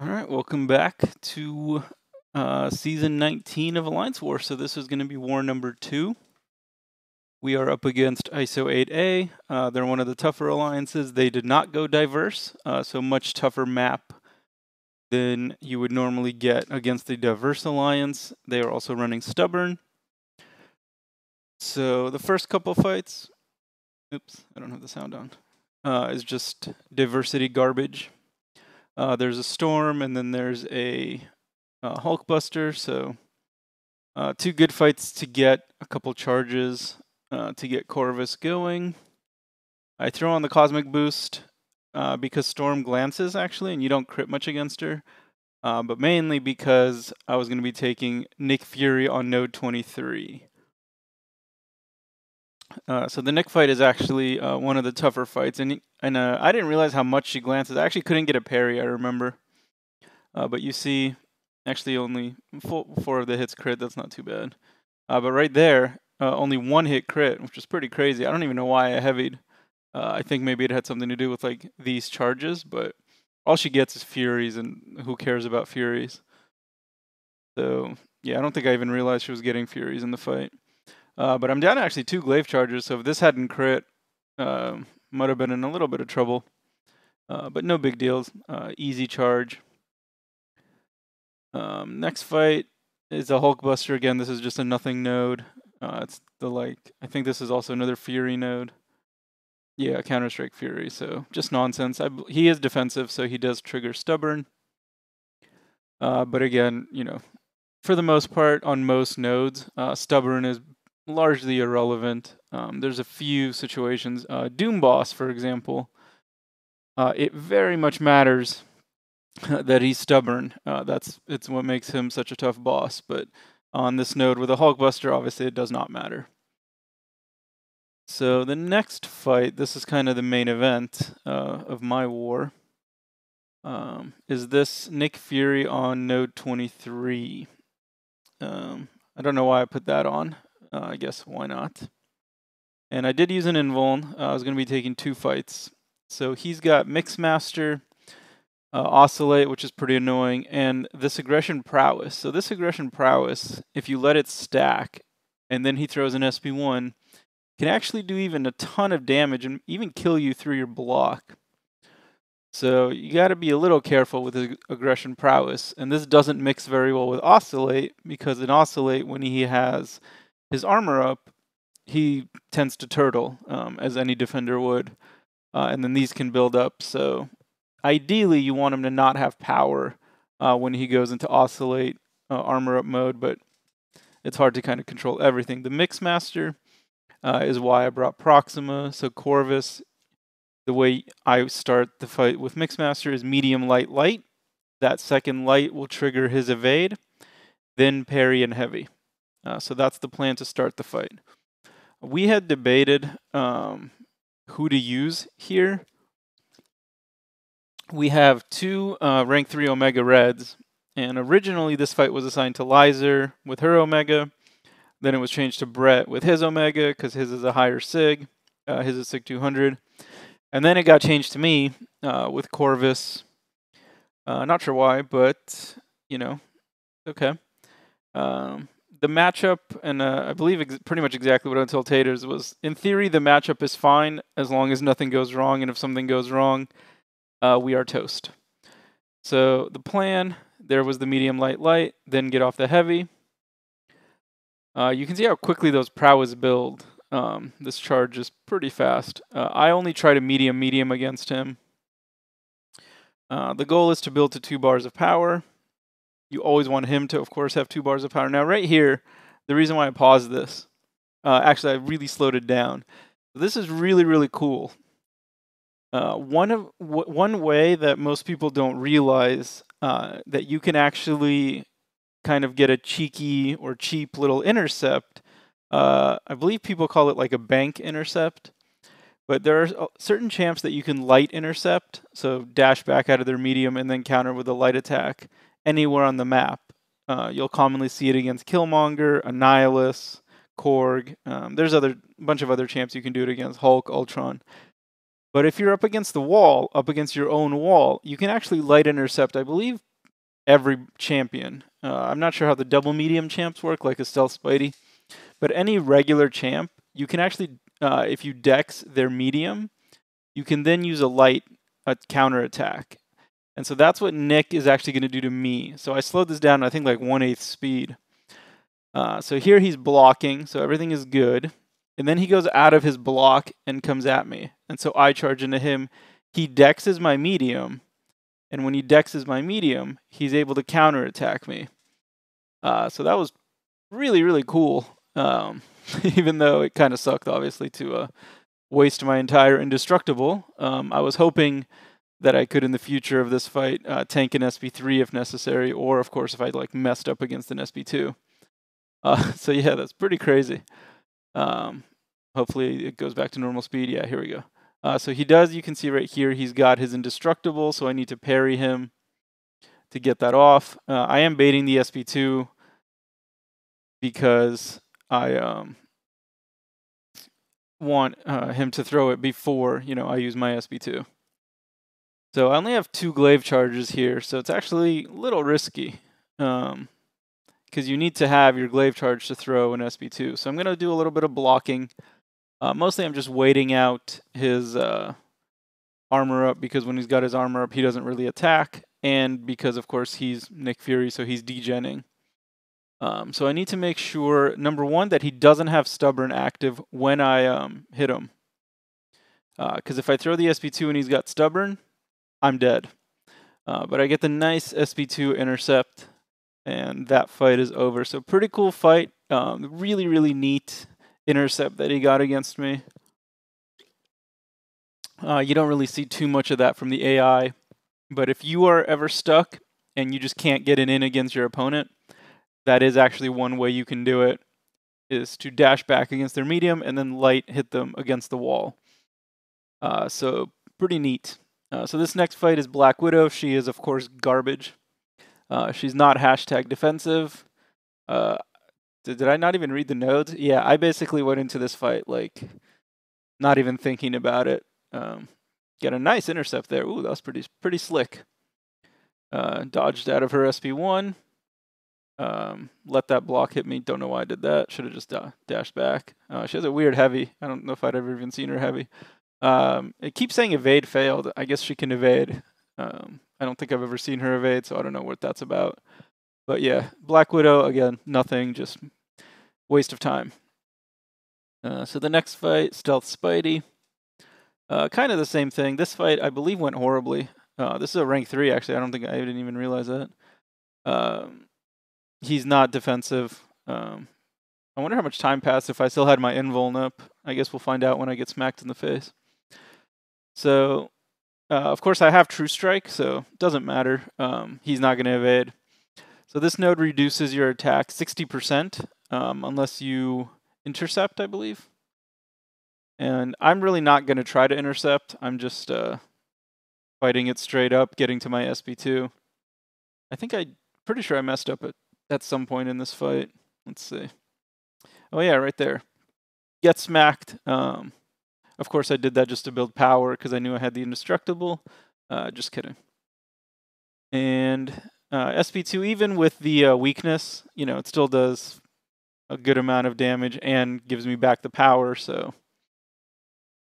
All right, welcome back to uh, season 19 of Alliance War. So this is going to be war number two. We are up against ISO 8A. Uh, they're one of the tougher alliances. They did not go diverse, uh, so much tougher map than you would normally get against the diverse alliance. They are also running stubborn. So the first couple fights, oops, I don't have the sound on, uh, is just diversity garbage. Uh, there's a storm, and then there's a uh, Hulkbuster. So uh, two good fights to get a couple charges uh, to get Corvus going. I throw on the Cosmic Boost uh, because Storm glances actually, and you don't crit much against her. Uh, but mainly because I was going to be taking Nick Fury on node 23. Uh, so the Nick fight is actually uh, one of the tougher fights, and and uh, I didn't realize how much she glances. I actually couldn't get a parry. I remember, uh, but you see, actually only four, four of the hits crit. That's not too bad. Uh, but right there, only one hit crit, which is pretty crazy. I don't even know why I heavied. I think maybe it had something to do with like these charges, but all she gets is furies, and who cares about furies? So yeah, I don't think I even realized she was getting furies in the fight. Uh, but I'm down actually two glaive charges, so if this hadn't crit, uh, might have been in a little bit of trouble. Uh, but no big deals. Uh, easy charge. Um, next fight is a Hulkbuster again. This is just a nothing node. Uh, it's the like I think this is also another Fury node. Yeah, Counter Strike Fury. So just nonsense. I, he is defensive, so he does trigger stubborn. Uh, but again, you know, for the most part, on most nodes, uh, stubborn is largely irrelevant. Um, there's a few situations. Uh, Doom Boss, for example, uh, it very much matters that he's stubborn. Uh, that's it's what makes him such a tough boss. But on this node with a Hulkbuster, obviously it does not matter. So the next fight, this is kind of the main event uh, of my war. Um, is this Nick Fury on node 23? Um, I don't know why I put that on. Uh, I guess why not? And I did use an invuln. Uh, I was going to be taking two fights. So he's got Mixmaster, uh, Oscillate, which is pretty annoying, and this Aggression Prowess. So this Aggression Prowess, if you let it stack, and then he throws an SP1, can actually do even a ton of damage and even kill you through your block. So you got to be a little careful with his aggression prowess. And this doesn't mix very well with oscillate because in oscillate, when he has his armor up, he tends to turtle, um, as any defender would. Uh, and then these can build up. So ideally, you want him to not have power uh, when he goes into oscillate uh, armor up mode, but it's hard to kind of control everything. The Mixmaster uh, is why I brought Proxima. So Corvus, the way I start the fight with Mixmaster is medium, light, light. That second light will trigger his evade, then parry and heavy. Uh, so that's the plan to start the fight. We had debated um, who to use here. We have two uh, rank 3 Omega Reds, and originally this fight was assigned to Lizer with her Omega. Then it was changed to Brett with his Omega because his is a higher SIG. Uh, his is SIG 200. And then it got changed to me uh, with Corvus. Uh, not sure why, but, you know, okay. Um, the matchup, and uh, I believe ex- pretty much exactly what I told Taters was, in theory, the matchup is fine as long as nothing goes wrong, and if something goes wrong, uh, we are toast. So the plan, there was the medium, light, light, then get off the heavy. Uh, you can see how quickly those prowess build. Um, this charge is pretty fast. Uh, I only tried a medium, medium against him. Uh, the goal is to build to two bars of power you always want him to, of course, have two bars of power. Now, right here, the reason why I paused this, uh, actually, I really slowed it down. This is really, really cool. Uh, one of one way that most people don't realize uh, that you can actually kind of get a cheeky or cheap little intercept. Uh, I believe people call it like a bank intercept. But there are uh, certain champs that you can light intercept, so dash back out of their medium and then counter with a light attack anywhere on the map. Uh, you'll commonly see it against Killmonger, Annihilus, Korg. Um, there's other bunch of other champs you can do it against, Hulk, Ultron. But if you're up against the wall, up against your own wall, you can actually light intercept, I believe, every champion. Uh, I'm not sure how the double medium champs work, like a Stealth Spidey, but any regular champ, you can actually, uh, if you dex their medium, you can then use a light a counter attack. And so that's what Nick is actually going to do to me. So I slowed this down, I think, like 1 8 speed. Uh, so here he's blocking, so everything is good. And then he goes out of his block and comes at me. And so I charge into him. He dexes my medium. And when he dexes my medium, he's able to counterattack me. Uh, so that was really, really cool. Um, even though it kind of sucked, obviously, to uh, waste my entire indestructible. Um, I was hoping that I could, in the future of this fight, uh, tank an SP3 if necessary, or, of course, if I like messed up against an SP2. Uh, so yeah, that's pretty crazy. Um, hopefully it goes back to normal speed. Yeah, here we go. Uh, so he does, you can see right here, he's got his indestructible, so I need to parry him to get that off. Uh, I am baiting the SP2 because I um, want uh, him to throw it before, you know, I use my SP2. So I only have two glaive charges here, so it's actually a little risky. Um, because you need to have your glaive charge to throw an SB2. So I'm going to do a little bit of blocking. Uh, mostly I'm just waiting out his uh, armor up because when he's got his armor up, he doesn't really attack. And because, of course, he's Nick Fury, so he's degenning. Um, so I need to make sure, number one, that he doesn't have stubborn active when I um, hit him. Because uh, if I throw the SP2 and he's got stubborn, I'm dead. Uh, but I get the nice SP2 intercept and that fight is over. So pretty cool fight. Um, really, really neat intercept that he got against me. Uh, you don't really see too much of that from the AI, but if you are ever stuck and you just can't get it in against your opponent, that is actually one way you can do it, is to dash back against their medium and then light hit them against the wall. Uh, so pretty neat. Uh, so this next fight is Black Widow. She is, of course, garbage. Uh, she's not hashtag defensive. Uh, did, did I not even read the notes? Yeah, I basically went into this fight like not even thinking about it. Um, get a nice intercept there. Ooh, that was pretty pretty slick. Uh, dodged out of her SP1. Um, let that block hit me. Don't know why I did that. Should have just dashed back. Uh, she has a weird heavy. I don't know if I'd ever even seen her heavy. Um, it keeps saying evade failed. I guess she can evade. Um, I don't think I've ever seen her evade, so I don't know what that's about. But yeah, Black Widow, again, nothing, just waste of time. Uh, so the next fight, Stealth Spidey. Uh, kind of the same thing. This fight, I believe, went horribly. Uh, this is a rank 3, actually. I don't think I didn't even realize that. Um, he's not defensive. Um, I wonder how much time passed if I still had my invuln up. I guess we'll find out when I get smacked in the face. So uh, of course, I have True Strike, so it doesn't matter. Um, he's not going to evade. So this node reduces your attack 60% um, unless you intercept, I believe. And I'm really not going to try to intercept. I'm just uh, fighting it straight up, getting to my SP2. I think I pretty sure I messed up at, at some point in this fight. Let's see. Oh yeah, right there. Get smacked. Um, of course, I did that just to build power because I knew I had the indestructible. Uh, just kidding. And uh, SP2, even with the uh, weakness, you know, it still does a good amount of damage and gives me back the power. So,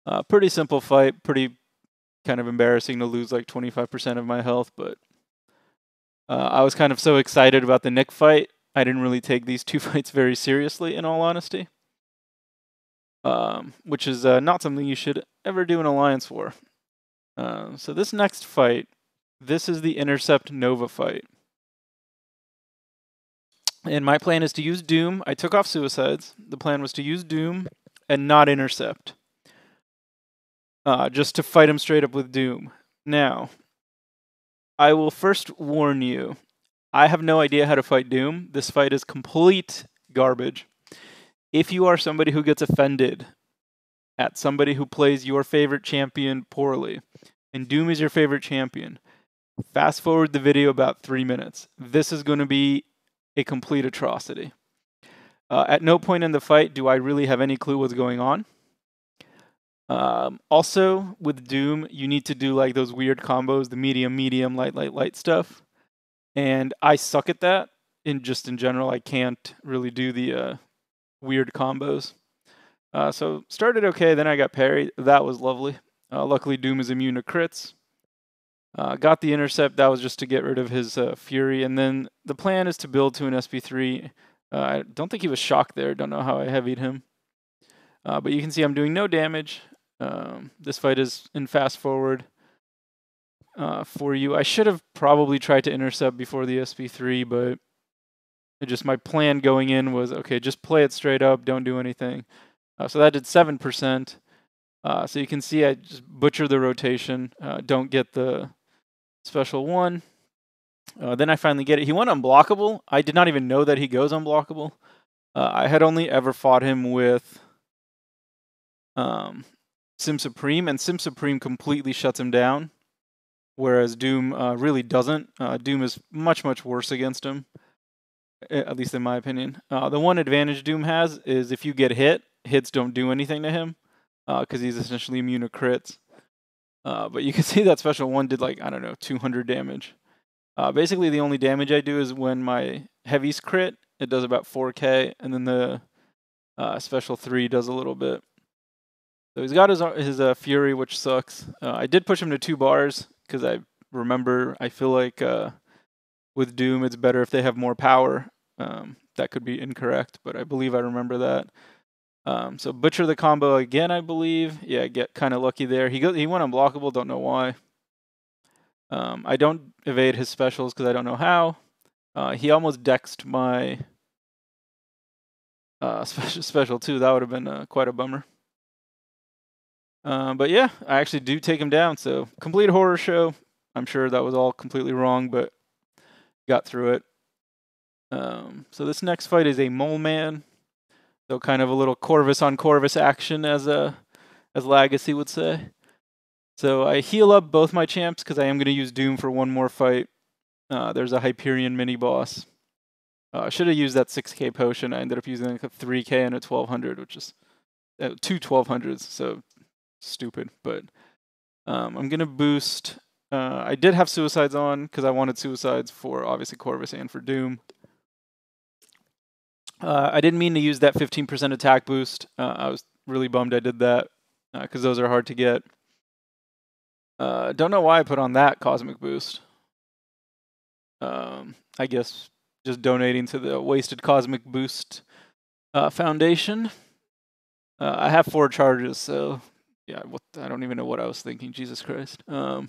uh, pretty simple fight. Pretty kind of embarrassing to lose like 25% of my health, but uh, I was kind of so excited about the Nick fight. I didn't really take these two fights very seriously, in all honesty um, which is uh, not something you should ever do an alliance war. Uh, so this next fight, this is the Intercept Nova fight. And my plan is to use Doom. I took off Suicides. The plan was to use Doom and not Intercept. Uh, just to fight him straight up with Doom. Now, I will first warn you, I have no idea how to fight Doom. This fight is complete garbage if you are somebody who gets offended at somebody who plays your favorite champion poorly, and Doom is your favorite champion, fast forward the video about three minutes. This is going to be a complete atrocity. Uh, at no point in the fight do I really have any clue what's going on. Um, also, with Doom, you need to do like those weird combos, the medium, medium, light, light, light stuff. And I suck at that. In just in general, I can't really do the uh, weird combos. Uh, so started okay, then I got parried. That was lovely. Uh, luckily, Doom is immune to crits. Uh, got the intercept. That was just to get rid of his uh, fury, and then the plan is to build to an SP3. Uh, I don't think he was shocked there. Don't know how I heavied him. Uh, but you can see I'm doing no damage. Um, this fight is in fast forward for you. I should have probably tried to intercept before the SP3, but it just my plan going in was okay, just play it straight up, don't do anything. Uh, so that did 7%. Uh, so you can see I just butcher the rotation, uh, don't get the special one. Uh, then I finally get it. He went unblockable. I did not even know that he goes unblockable. Uh, I had only ever fought him with um, Sym Supreme, and Sym Supreme completely shuts him down, whereas Doom uh, really doesn't. Doom is much, much worse against him, at least in my opinion. Uh, the one advantage Doom has is if you get hit, hits don't do anything to him, because uh, he's essentially immune to crits. Uh, but you can see that special one did like, I don't know, 200 damage. Uh, basically, the only damage I do is when my heavy's crit, it does about 4k, and then the special 3 does a little bit. So he's got his his uh, Fury, which sucks. Uh, I did push him to two bars because I remember I feel like uh, with Doom it's better if they have more power. Um, that could be incorrect, but I believe I remember that. Um, so butcher the combo again, I believe. Yeah, get kind of lucky there. He go, he went unblockable. Don't know why. Um, I don't evade his specials because I don't know how. Uh, he almost dexed my uh, special special too. That would have been uh, quite a bummer. Uh, but yeah, I actually do take him down. So complete horror show. I'm sure that was all completely wrong, but got through it. Um, so this next fight is a mole man. So kind of a little Corvus on Corvus action, as a uh, as Legacy would say. So I heal up both my champs because I am going to use Doom for one more fight. Uh, there's a Hyperion mini boss. Uh, I should have used that 6k potion. I ended up using like a 3k and a 1200, which is uh, two 1200s. So stupid, but um, I'm gonna boost. Uh, I did have suicides on because I wanted suicides for obviously Corvus and for Doom. Uh, I didn't mean to use that 15% attack boost. Uh, I was really bummed I did that because uh, those are hard to get. Uh, don't know why I put on that cosmic boost. Um, I guess just donating to the wasted cosmic boost uh, foundation. I have four charges, so yeah, what I don't even know what I was thinking. Jesus Christ. Um,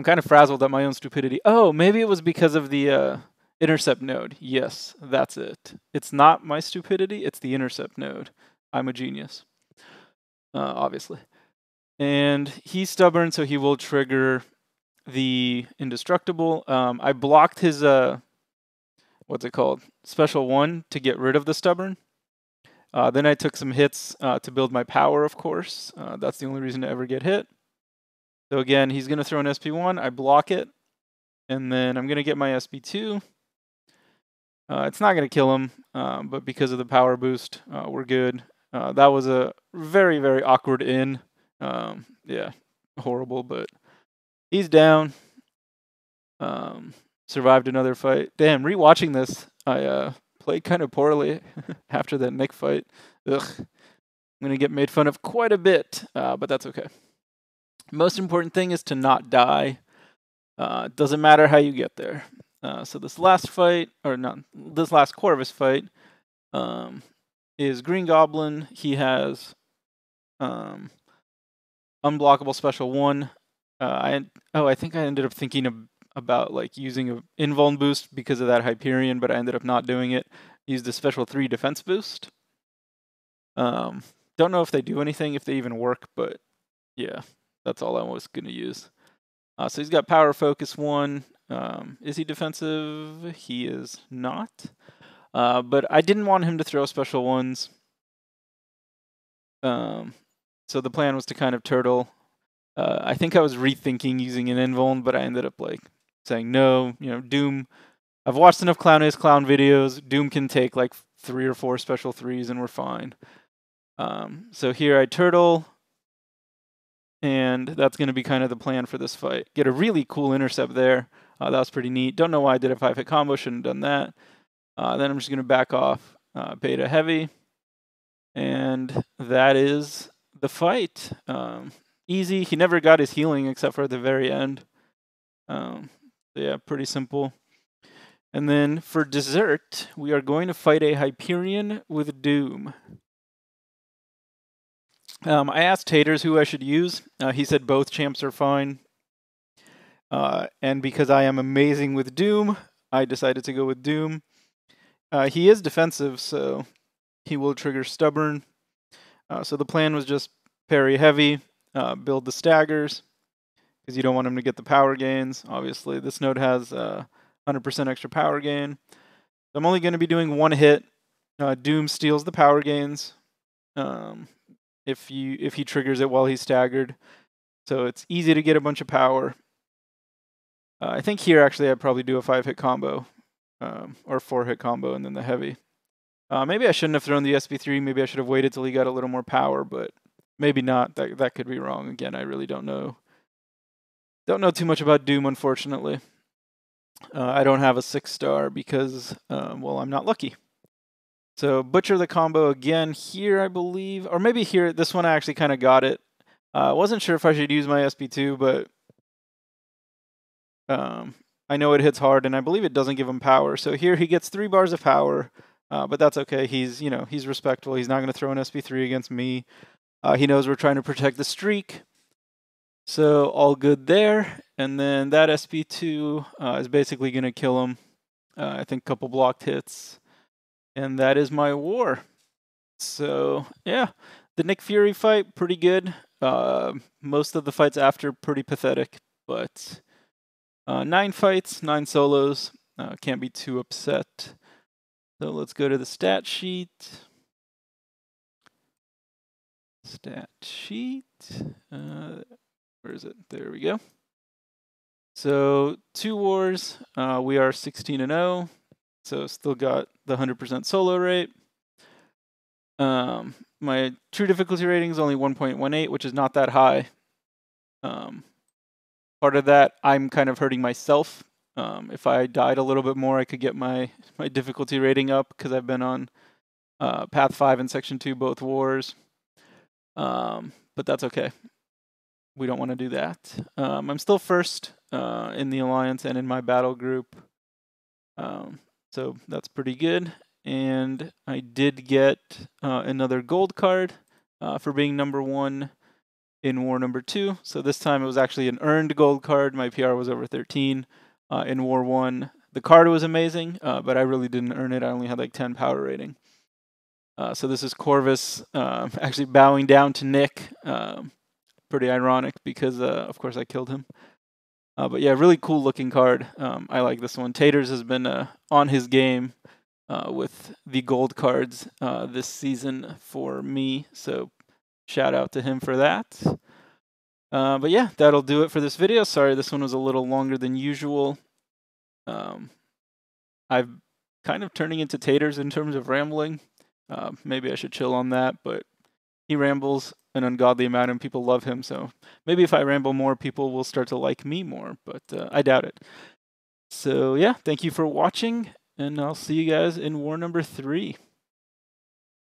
I'm kind of frazzled at my own stupidity. Oh, maybe it was because of the uh, intercept node. Yes, that's it. It's not my stupidity. It's the intercept node. I'm a genius, uh, obviously. And he's stubborn, so he will trigger the indestructible. Um, I blocked his uh, what's it called? Special one to get rid of the stubborn. Uh, then I took some hits uh, to build my power, of course. Uh, that's the only reason to ever get hit. So again, he's going to throw an SP1. I block it. And then I'm going to get my SP2. Uh, it's not going to kill him, um, but because of the power boost, uh, we're good. Uh, that was a very, very awkward in. Um, yeah, horrible, but he's down. Um, survived another fight. Damn, rewatching this, I played kind of poorly after that Nick fight. Ugh. I'm going to get made fun of quite a bit, uh, but that's okay. Most important thing is to not die. Uh, doesn't matter how you get there. Uh, so this last fight, or not, this last Corvus fight, um, is Green Goblin. He has um, unblockable special one. Uh, I oh, I think I ended up thinking of about like using a invuln boost because of that Hyperion, but I ended up not doing it. Used a special three defense boost. Um, don't know if they do anything, if they even work, but yeah, that's all I was gonna use. Uh, so he's got power focus one. Um, is he defensive? He is not. Uh, but I didn't want him to throw special ones. Um, so the plan was to kind of turtle. Uh, I think I was rethinking using an invuln, but I ended up like saying no. You know, Doom. I've watched enough Clown is Clown videos. Doom can take like three or four special threes, and we're fine. Um, so here I turtle, and that's going to be kind of the plan for this fight. Get a really cool intercept there. Uh, that was pretty neat. Don't know why I did a five hit combo. Shouldn't have done that. Uh, then I'm just going to back off uh, beta heavy. And that is the fight. Um, easy. He never got his healing except for at the very end. Um, so yeah, pretty simple. And then for dessert, we are going to fight a Hyperion with Doom. Um, I asked Taters who I should use. Uh, he said both champs are fine. Uh, and because I am amazing with Doom, I decided to go with Doom. Uh, he is defensive, so he will trigger Stubborn. Uh, so the plan was just parry heavy, uh, build the staggers, because you don't want him to get the power gains. Obviously, this node has 100% uh, extra power gain. I'm only going to be doing one hit. Doom steals the power gains. Um, if you if he triggers it while he's staggered. So it's easy to get a bunch of power. Uh, I think here actually I'd probably do a five hit combo um, or four hit combo and then the heavy. Uh, maybe I shouldn't have thrown the SP3. Maybe I should have waited till he got a little more power, but maybe not. That that could be wrong. Again, I really don't know. Don't know too much about Doom, unfortunately. Uh, I don't have a six star because, uh, well, I'm not lucky. So butcher the combo again here, I believe, or maybe here. This one I actually kind of got it. I uh, wasn't sure if I should use my SP2, but um, I know it hits hard, and I believe it doesn't give him power. So here he gets three bars of power, uh, but that's okay. He's you know he's respectful. He's not going to throw an SP3 against me. Uh, he knows we're trying to protect the streak. So all good there. And then that SP2 uh, is basically going to kill him. Uh, I think a couple blocked hits and that is my war. So yeah, the Nick Fury fight pretty good. Uh, most of the fights after pretty pathetic, but uh, nine fights, nine solos. Uh, can't be too upset. So let's go to the stat sheet. Stat sheet. Uh, where is it? There we go. So two wars. Uh, we are 16 and 0. So still got the 100% solo rate. Um, my true difficulty rating is only 1.18, which is not that high. Um, part of that, I'm kind of hurting myself. Um, if I died a little bit more, I could get my, my difficulty rating up because I've been on uh, Path 5 and Section 2, both wars. Um, but that's okay. We don't want to do that. Um, I'm still first uh, in the Alliance and in my battle group. Um, so that's pretty good. And I did get uh, another gold card uh, for being number one in war number two. So this time it was actually an earned gold card. My PR was over 13 uh, in war one. The card was amazing, uh, but I really didn't earn it. I only had like 10 power rating. Uh, so this is Corvus um, actually bowing down to Nick. Um, pretty ironic because, uh, of course, I killed him. Uh, but yeah, really cool looking card. Um, I like this one. Taters has been uh, on his game uh, with the gold cards uh, this season for me. So shout out to him for that. Uh, but yeah, that'll do it for this video. Sorry, this one was a little longer than usual. Um, I'm kind of turning into Taters in terms of rambling. Uh, maybe I should chill on that, but he rambles an ungodly amount and people love him. So maybe if I ramble more, people will start to like me more, but uh, I doubt it. So yeah, thank you for watching, and I'll see you guys in war number three.